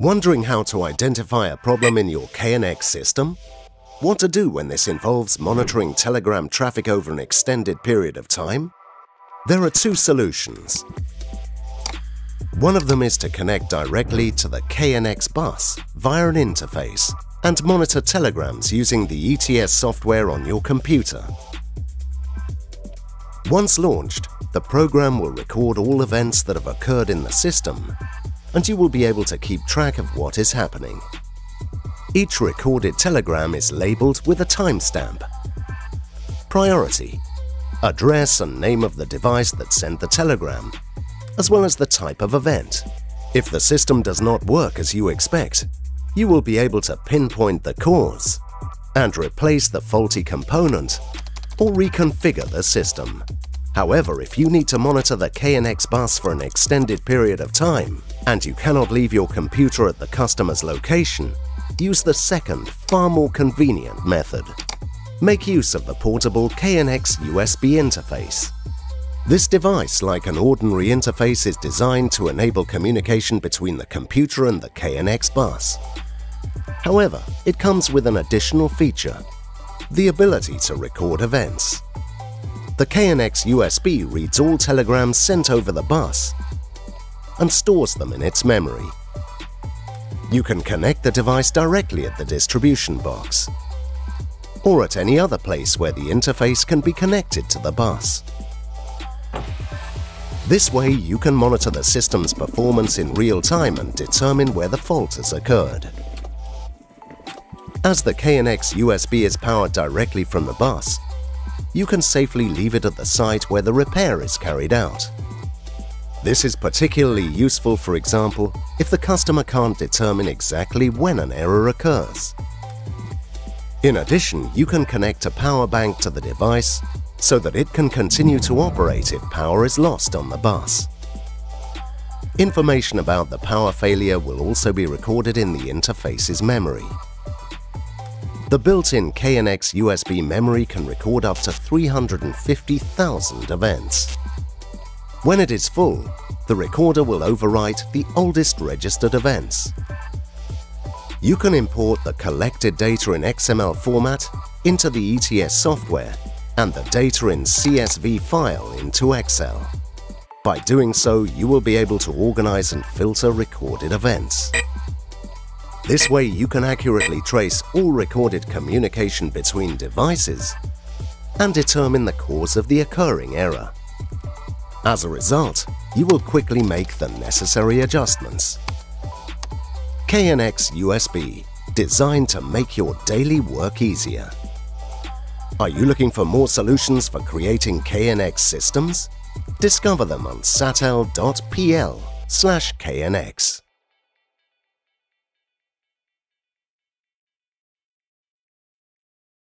Wondering how to identify a problem in your KNX system? What to do when this involves monitoring Telegram traffic over an extended period of time? There are two solutions. One of them is to connect directly to the KNX bus via an interface and monitor telegrams using the ETS software on your computer. Once launched, the program will record all events that have occurred in the system and you will be able to keep track of what is happening. Each recorded telegram is labeled with a timestamp. Priority, address and name of the device that sent the telegram, as well as the type of event. If the system does not work as you expect, you will be able to pinpoint the cause and replace the faulty component or reconfigure the system. However, if you need to monitor the KNX bus for an extended period of time and you cannot leave your computer at the customer's location, use the second, far more convenient method. Make use of the portable KNX USB interface. This device, like an ordinary interface, is designed to enable communication between the computer and the KNX bus. However, it comes with an additional feature, the ability to record events the KNX USB reads all telegrams sent over the bus and stores them in its memory. You can connect the device directly at the distribution box or at any other place where the interface can be connected to the bus. This way you can monitor the system's performance in real time and determine where the fault has occurred. As the KNX USB is powered directly from the bus, you can safely leave it at the site where the repair is carried out. This is particularly useful, for example, if the customer can't determine exactly when an error occurs. In addition, you can connect a power bank to the device so that it can continue to operate if power is lost on the bus. Information about the power failure will also be recorded in the interface's memory. The built-in KNX USB memory can record up to 350,000 events. When it is full, the recorder will overwrite the oldest registered events. You can import the collected data in XML format into the ETS software and the data in CSV file into Excel. By doing so, you will be able to organize and filter recorded events. This way you can accurately trace all recorded communication between devices and determine the cause of the occurring error. As a result, you will quickly make the necessary adjustments. KNX USB, designed to make your daily work easier. Are you looking for more solutions for creating KNX systems? Discover them on satel.pl/knx.